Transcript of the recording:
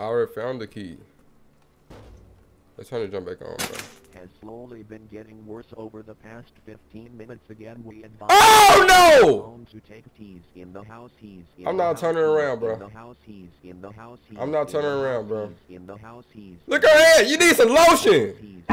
I already found the key. Let's try to jump back on, bro. Has slowly been getting worse over the past 15 minutes again. We advise Oh no! to take in the house. He's in I'm not turning around, bro. the house. He's in the house. I'm not turning around, bro. in the house. He's Look at her head. You need some lotion.